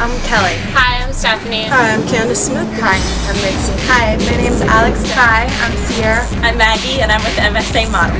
I'm Kelly. Hi, I'm Stephanie. Hi, I'm Candace Smith. Hi, I'm Macy. Hi, my name's Alex. Hi, I'm Sierra. I'm Maggie, and I'm with MSA Model.